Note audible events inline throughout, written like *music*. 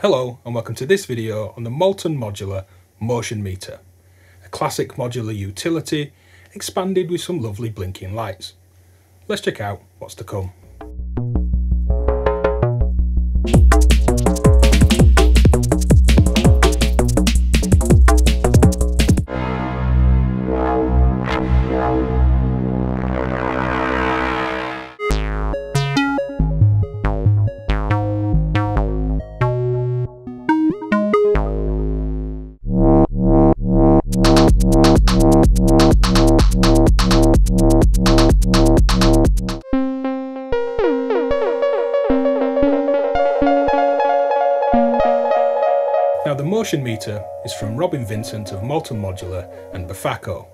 Hello and welcome to this video on the Molten Modular Motion Meter, a classic modular utility expanded with some lovely blinking lights. Let's check out what's to come. Is from Robin Vincent of Molten Modular and Befaco.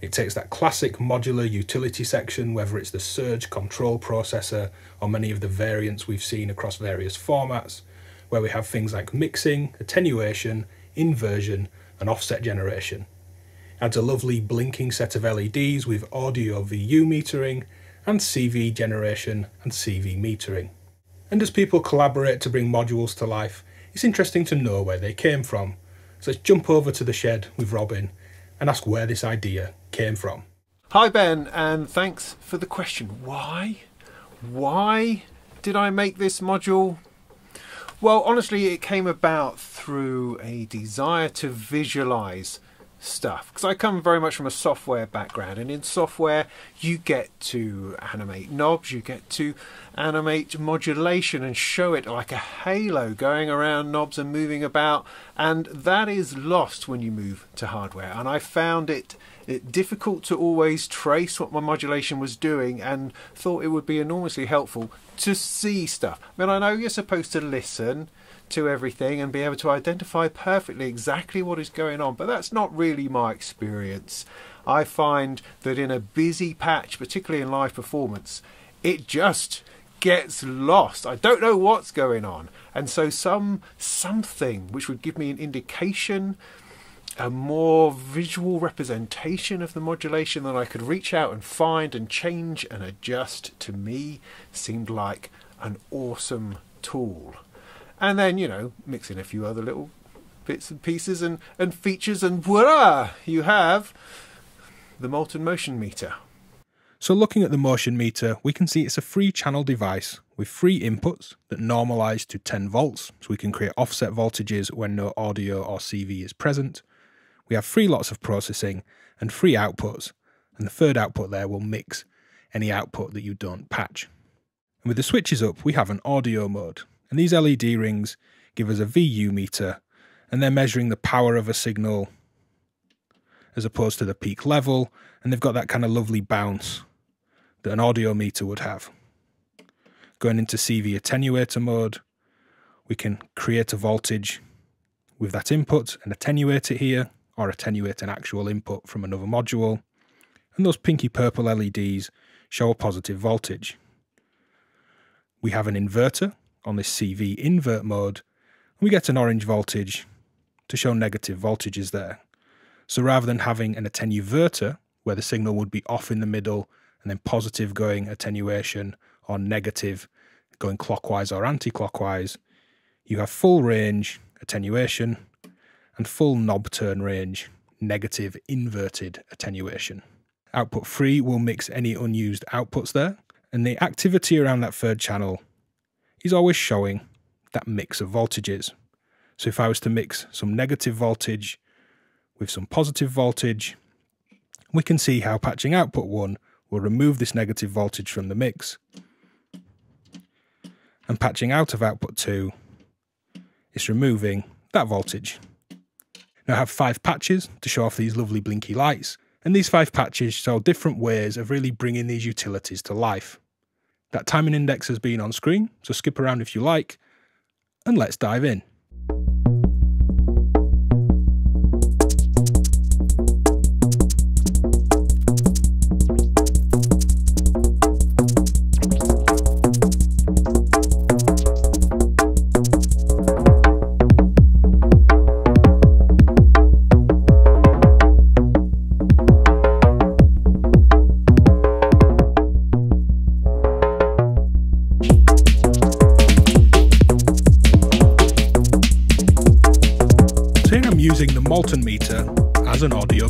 It takes that classic modular utility section, whether it's the surge control processor or many of the variants we've seen across various formats, where we have things like mixing, attenuation, inversion and offset generation. Adds a lovely blinking set of LEDs with audio VU metering and CV generation and CV metering. And as people collaborate to bring modules to life, it's interesting to know where they came from. So let's jump over to the shed with Robin and ask where this idea came from. Hi Ben, and thanks for the question. Why? Why did I make this module? Well, honestly, it came about through a desire to visualize stuff because I come very much from a software background, and in software, you get to animate knobs, you get to animate modulation and show it like a halo going around knobs and moving about, and that is lost when you move to hardware. And I found it, it difficult to always trace what my modulation was doing, and thought it would be enormously helpful to see stuff. I mean, I know you're supposed to listen to everything and be able to identify perfectly exactly what is going on, but that's not really my experience. I find that in a busy patch, particularly in live performance, it just gets lost. I don't know what's going on. And so some something which would give me an indication a more visual representation of the modulation that I could reach out and find and change and adjust to me seemed like an awesome tool and then you know mix in a few other little bits and pieces and, and features and voila you have the Molten motion meter So looking at the motion meter, we can see it's a free channel device with three inputs that normalize to 10 volts, so we can create offset voltages when no audio or CV is present. We have three lots of processing and three outputs, and the third output there will mix any output that you don't patch. And with the switches up, we have an audio mode, and these LED rings give us a VU meter, and they're measuring the power of a signal as opposed to the peak level, and they've got that kind of lovely bounce that an audio meter would have. Going into CV attenuator mode, we can create a voltage with that input and attenuate it here, or attenuate an actual input from another module. And those pinky purple LEDs show a positive voltage. We have an inverter on this CV invert mode, and we get an orange voltage to show negative voltages there. So rather than having an attenuverter, where the signal would be off in the middle and then positive going attenuation or negative going clockwise or anti-clockwise, you have full range attenuation and full knob turn range negative inverted attenuation. Output 3 will mix any unused outputs there, and the activity around that third channel is always showing that mix of voltages. So if I was to mix some negative voltage with some positive voltage, we can see how patching output 1 will remove this negative voltage from the mix. And patching out of output 2 is removing that voltage. Now I have five patches to show off these lovely blinky lights, and these five patches show different ways of really bringing these utilities to life. That timing index has been on screen, so skip around if you like, and let's dive in.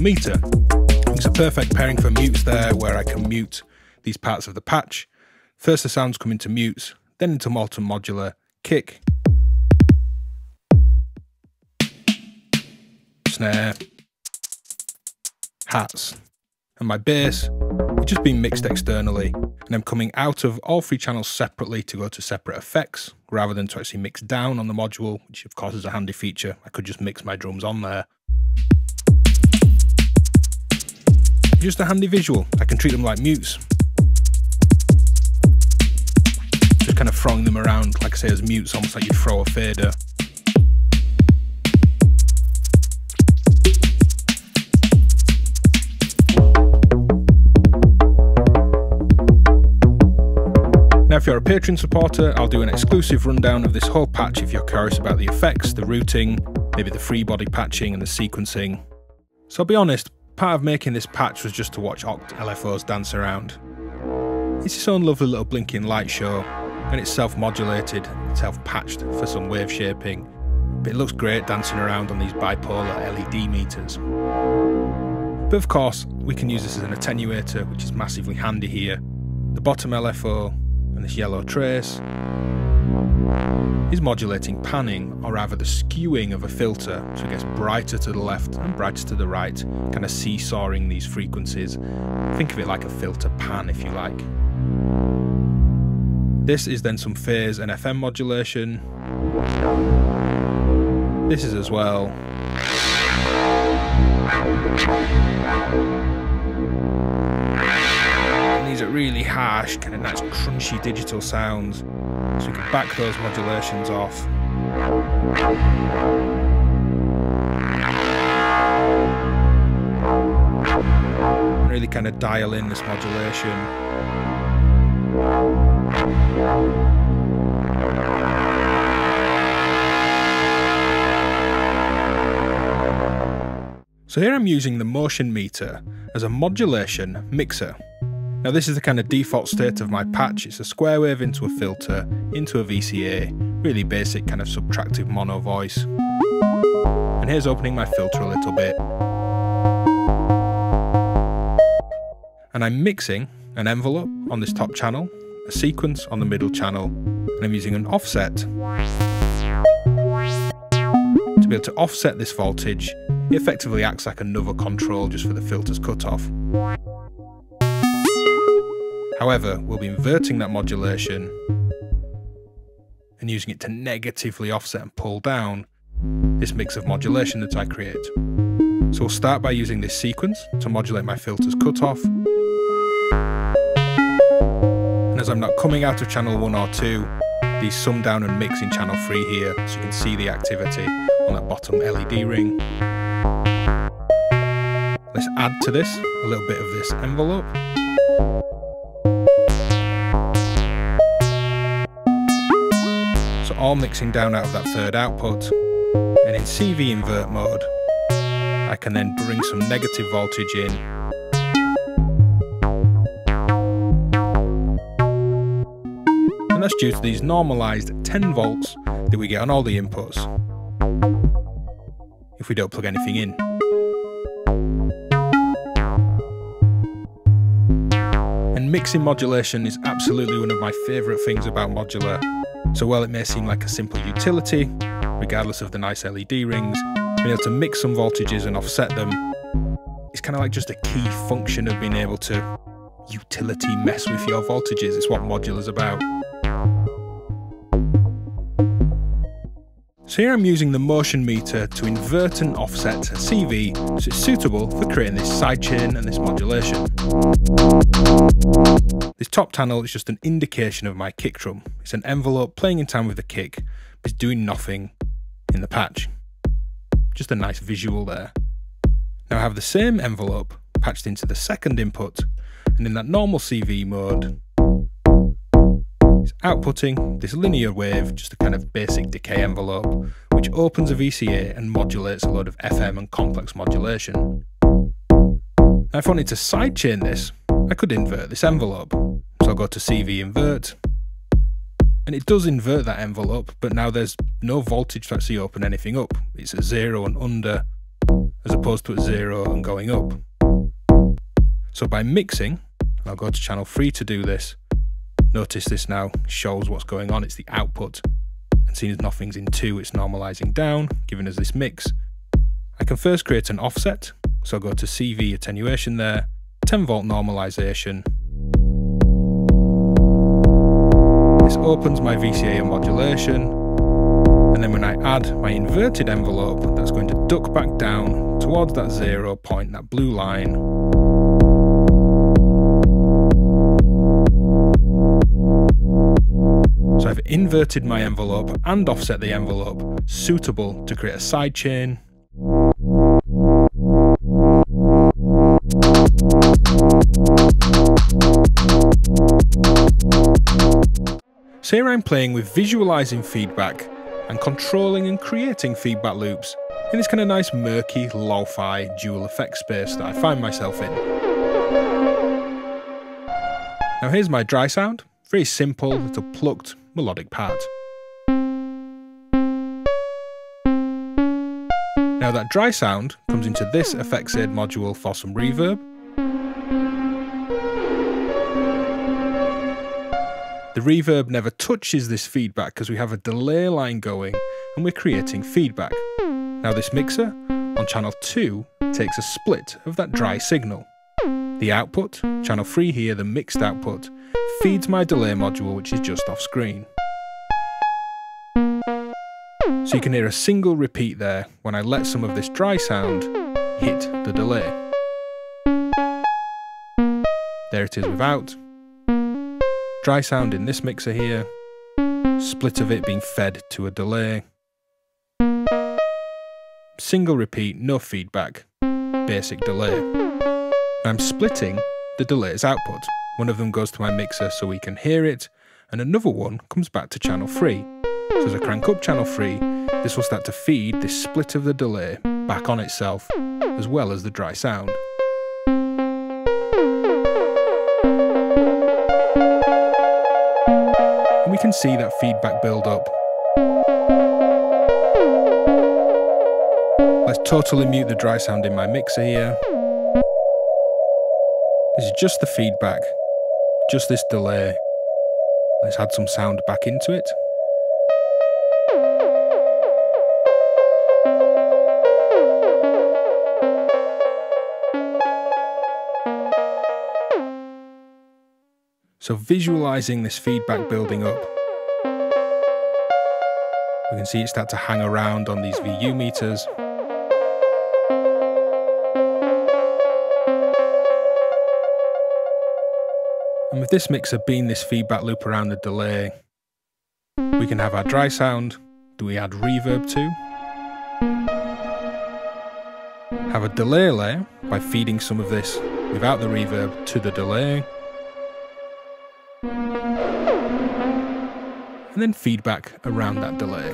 Meter. It's a perfect pairing for mutes there where I can mute these parts of the patch. First the sounds come into mutes, then into Molten modular, kick, snare, hats, and my bass just being mixed externally and I'm coming out of all three channels separately to go to separate effects rather than to actually mix down on the module, which of course is a handy feature. I could just mix my drums on there. Just a handy visual. I can treat them like mutes. Just kind of throwing them around, like I say, as mutes, almost like you throw a fader. Now if you're a Patreon supporter, I'll do an exclusive rundown of this whole patch if you're curious about the effects, the routing, maybe the Three Body patching and the sequencing. So I'll be honest, part of making this patch was just to watch Oct LFOs dance around. It's its own lovely little blinking light show, and it's self-modulated, self-patched for some wave shaping, but it looks great dancing around on these bipolar LED meters. But of course, we can use this as an attenuator, which is massively handy here. The bottom LFO and this yellow trace is modulating panning, or rather the skewing of a filter, so it gets brighter to the left and brighter to the right, kind of seesawing these frequencies. Think of it like a filter pan, if you like. This is then some phase and FM modulation. This is as well. these are really harsh, kind of nice crunchy digital sounds. We can back those modulations off. Really kind of dial in this modulation. So here I'm using the motion meter as a modulation mixer. Now this is the kind of default state of my patch, it's a square wave into a filter, into a VCA, really basic kind of subtractive mono voice. And here's opening my filter a little bit. And I'm mixing an envelope on this top channel, a sequence on the middle channel, and I'm using an offset to be able to offset this voltage. It effectively acts like another control just for the filter's cutoff. However, we'll be inverting that modulation and using it to negatively offset and pull down this mix of modulation that I create. So we'll start by using this sequence to modulate my filter's cutoff. And as I'm not coming out of channel 1 or 2, these sum down and mix in channel 3 here so you can see the activity on that bottom LED ring. Let's add to this a little bit of this envelope. All mixing down out of that third output. And in CV invert mode, I can then bring some negative voltage in. And that's due to these normalized 10 volts that we get on all the inputs if we don't plug anything in. And mixing modulation is absolutely one of my favourite things about modular so while it may seem like a simple utility, regardless of the nice LED rings, being able to mix some voltages and offset them it's kind of like just a key function of being able to utility mess with your voltages. It's what modular's about. So here I'm using the motion meter to invert and offset a CV so it's suitable for creating this sidechain and this modulation. This top channel is just an indication of my kick drum. It's an envelope playing in time with the kick, but it's doing nothing in the patch. Just a nice visual there. Now I have the same envelope patched into the second input, and in that normal CV mode, outputting this linear wave, just a kind of basic decay envelope, which opens a VCA and modulates a load of FM and complex modulation. Now if I wanted to sidechain this, I could invert this envelope. So I'll go to CV invert, and it does invert that envelope, but now there's no voltage to actually open anything up. It's a zero and under as opposed to at zero and going up. So by mixing, I'll go to channel 3 to do this. Notice this now shows what's going on, it's the output. And seeing as nothing's in 2, it's normalizing down, giving us this mix. I can first create an offset, so I'll go to CV attenuation there, 10 volt normalization. This opens my VCA and modulation, and then when I add my inverted envelope, that's going to duck back down towards that zero point, that blue line, inverted my envelope and offset the envelope, suitable to create a sidechain. So here I'm playing with visualizing feedback and controlling and creating feedback loops in this kind of nice murky lo-fi dual effect space that I find myself in. Now here's my dry sound, very simple little plucked melodic part. Now that dry sound comes into this FX Aid module for some reverb. The reverb never touches this feedback because we have a delay line going and we're creating feedback. Now this mixer on channel 2 takes a split of that dry signal. The output, channel 3 here, the mixed output, feeds my delay module which is just off screen. So you can hear a single repeat there when I let some of this dry sound hit the delay. There it is without. Dry sound in this mixer here, split of it being fed to a delay. Single repeat, no feedback, basic delay. I'm splitting the delay's output. One of them goes to my mixer so we can hear it, and another one comes back to channel 3. So as I crank up channel 3, this will start to feed this split of the delay back on itself, as well as the dry sound. And we can see that feedback build up. Let's totally mute the dry sound in my mixer here. This is just the feedback just this delay. Let's add some sound back into it. So visualizing this feedback building up, we can see it start to hang around on these VU meters. And with this mixer being this feedback loop around the delay, we can have our dry sound. Do we add reverb to? Have a delay layer by feeding some of this without the reverb to the delay. And then feedback around that delay.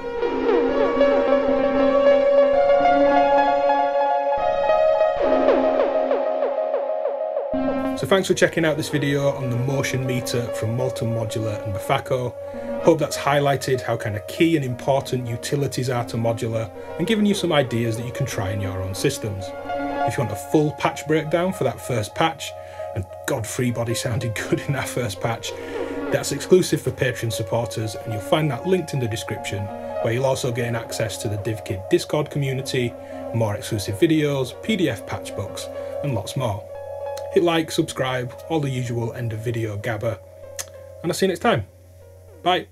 So thanks for checking out this video on the motion meter from Molten Modular and Befaco. Hope that's highlighted how kind of key and important utilities are to modular and given you some ideas that you can try in your own systems. If you want a full patch breakdown for that first patch, and God Three Body sounded *laughs* good in that first patch, that's exclusive for Patreon supporters and you'll find that linked in the description where you'll also gain access to the DivKid Discord community, more exclusive videos, PDF patch books and lots more hit like, subscribe, all the usual end of video gabber, and I'll see you next time. Bye.